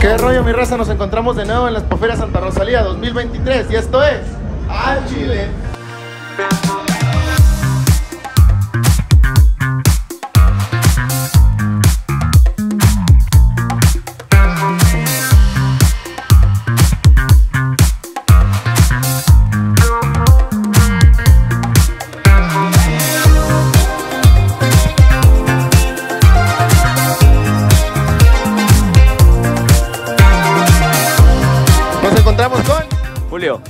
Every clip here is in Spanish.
¿Qué rollo, mi raza? Nos encontramos de nuevo en la Expoferia Santa Rosalía 2023 y esto es Al Chile. Julio.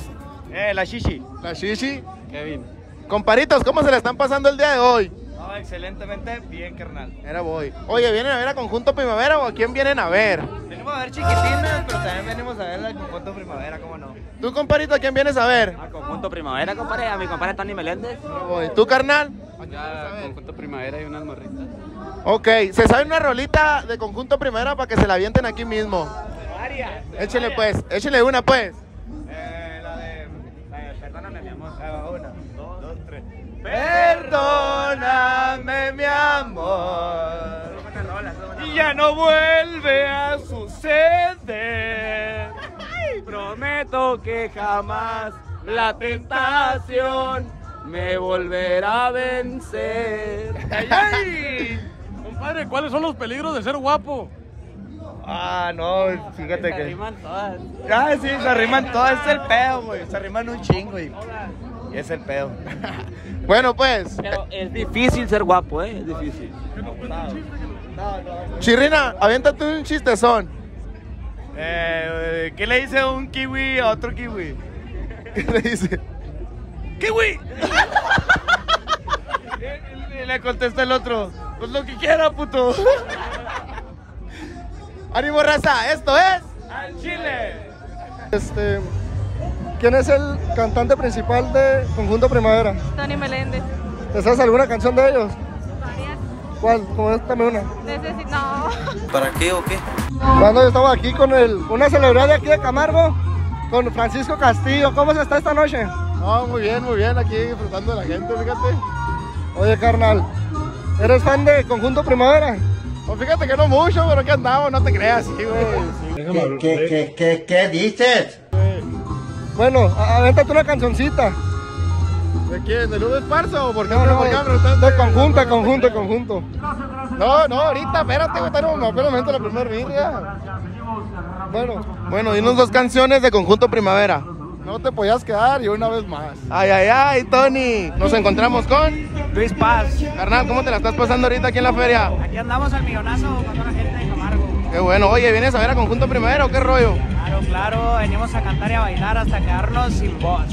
Eh, la Shishi. la Shishi. Kevin. Comparitos, ¿cómo se le están pasando el día de hoy? No, excelentemente bien, carnal. Era voy. Oye, ¿vienen a ver a Conjunto Primavera o a quién vienen a ver? Venimos a ver chiquitinas, pero también venimos a ver la conjunto primavera, ¿cómo no? ¿Tú, comparito, a quién vienes a ver? A Conjunto Primavera, compadre. A mi compadre Tony Meléndez. Voy. ¿Tú, carnal? Conjunto Primavera y unas morritas. Ok, ¿se sabe una rolita de Conjunto Primavera para que se la avienten aquí mismo? Varias. Échele pues, échele una pues. Eh, la de. La de Perdóname, mi amor. Ah, una, dos, tres. Perdóname, mi amor. Y ya no vuelve a suceder. Prometo que jamás la tentación me volverá a vencer. ¡Ay, ay! Compadre, ¿cuáles son los peligros de ser guapo? Ah, no, fíjate Se que. riman todas. Ah, sí, se arriman todas, es el pedo, güey. Se arriman un chingo y. Y es el pedo. Bueno, pues, Pero es difícil ser guapo, ¿eh? Es difícil. Chirrina, aviéntate un chistezón. Eh, ¿Qué le dice un kiwi a otro kiwi? ¿Qué le dice? ¡Kiwi! y le contesta el otro, pues lo que quiera, puto. ¡Ánimo, raza! ¡Esto es! ¡Al Chile! Este, ¿Quién es el cantante principal de Conjunto Primavera? Tony Meléndez. ¿Te sabes alguna canción de ellos? Varias. ¿Cuál? Coméntame una. Necesi- no. ¿Para qué o qué? Cuando yo estaba aquí con el, una celebridad de aquí de Camargo, con Francisco Castillo. ¿Cómo se está esta noche? No, muy bien, muy bien, aquí disfrutando de la gente, fíjate. Oye, carnal, ¿eres fan de Conjunto Primavera? Pues fíjate que no mucho, pero aquí andamos, no te creas, sí, güey. sí. Bueno, a- avéntate una cancioncita. ¿De quién? ¿De Luz Esparzo? ¿O por qué, No, no, qué de conjunto, de conjunto, de conjunto. No, no, ahorita, espérate, güey, tenemos me entra la primera birria. Bueno, Bueno, y unas dos canciones de Conjunto Primavera. No te podías quedar y una vez más. Ay, ay, ay, Tony. Nos encontramos con... Luis Paz. Carnal, ¿cómo te la estás pasando ahorita aquí en la feria? Aquí andamos al millonazo con toda la gente de Camargo. Qué bueno. Oye, ¿vienes a ver a Conjunto Primavera o qué rollo? Claro, claro, venimos a cantar y a bailar hasta quedarnos sin voz.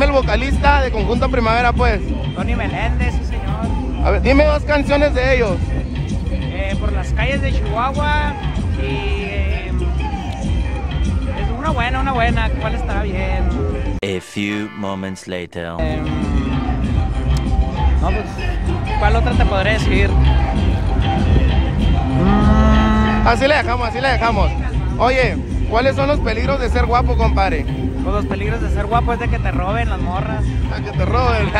El vocalista de Conjunto Primavera, pues. Tony Meléndez, sí señor. A ver, dime dos canciones de ellos. Eh, por las calles de Chihuahua y... eh, una buena, una buena, ¿cuál estará bien? A few moments later. Em, no, pues, ¿cuál otra te podré decir? Así le dejamos, así le dejamos. Oye, ¿cuáles son los peligros de ser guapo, compadre? Pues los peligros de ser guapo es de que te roben las morras. A que te roben.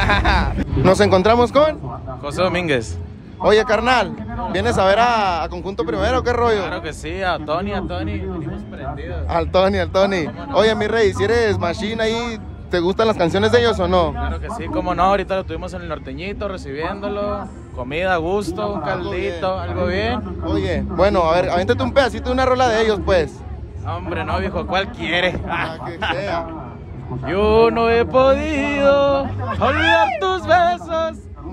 Nos encontramos con... José Domínguez. Oye, carnal, ¿vienes a ver a, a Conjunto Primavera o qué rollo? Claro que sí, a Tony, a Tony. Venimos prendidos. Al Tony, al Tony. Oye, mi rey, si eres machine ahí, ¿te gustan las canciones de ellos o no? Claro que sí, cómo no. Ahorita lo tuvimos en el norteñito recibiéndolo. Comida a gusto, un caldito, algo bien. Oye, bueno, a ver, avéntate un pedacito de una rola de ellos, pues. Hombre, no, viejo, ¿cuál quiere? Ah, que sea. Yo no he podido olvidar tus besos,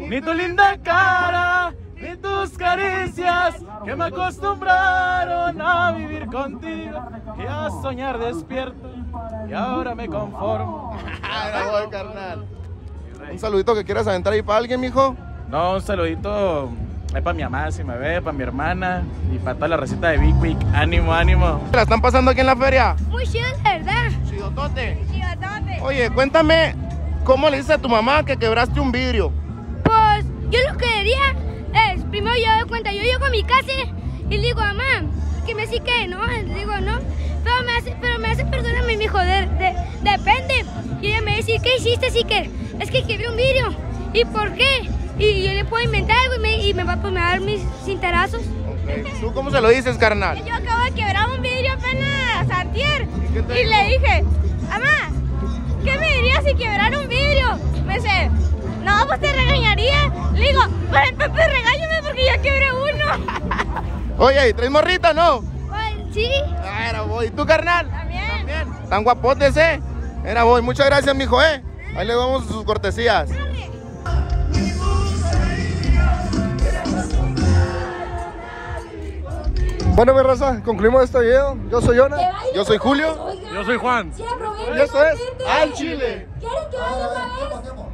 ni tu linda cara, ni tus caricias que me acostumbraron a vivir contigo y a soñar despierto. Y ahora me conformo. Ahora voy, carnal. Un saludito que quieras aventar ahí para alguien, mijo. No, un saludito es para mi mamá, si me ve, para mi hermana y para toda la receta de Big Quick. Ánimo, ánimo. ¿La están pasando aquí en la feria? Muy chido, ¿verdad? Chidotote. Chidotote. Oye, cuéntame, ¿cómo le dices a tu mamá que quebraste un vidrio? Yo lo que diría es, primero yo doy cuenta, yo llego a mi casa y le digo, mamá, que me sí que no, le digo, no, pero me hace, pero me hace, perdóname, mi hijo, de, de- depende. Y ella me dice, ¿qué hiciste, sí que? Es que quebré un vidrio. ¿Y por qué? y yo le puedo inventar algo y me, y me va, pues, me va a dar mis cintarazos. Ok. ¿Tú cómo se lo dices, carnal? Yo acabo de quebrar un vidrio apenas antier y dijo? le dije, mamá, ¿qué me dirías si quebrara un vidrio? Me dice, no, pues te regañaría. Le digo, pues, pues, regáñame porque ya quebré uno. Oye, ¿y traes morrita, no? Pues, sí, Ah, era voy. ¿Y tú, carnal? también. También. Tan guapotes, ¿eh? Era voy. Muchas gracias, mijo, ¿eh? Ahí le damos sus cortesías. Bueno, mi raza, concluimos este video. Yo soy Yona. Yo soy Julio. Yo soy Juan. Y esto es Al Chile. ¿Quieren que vaya?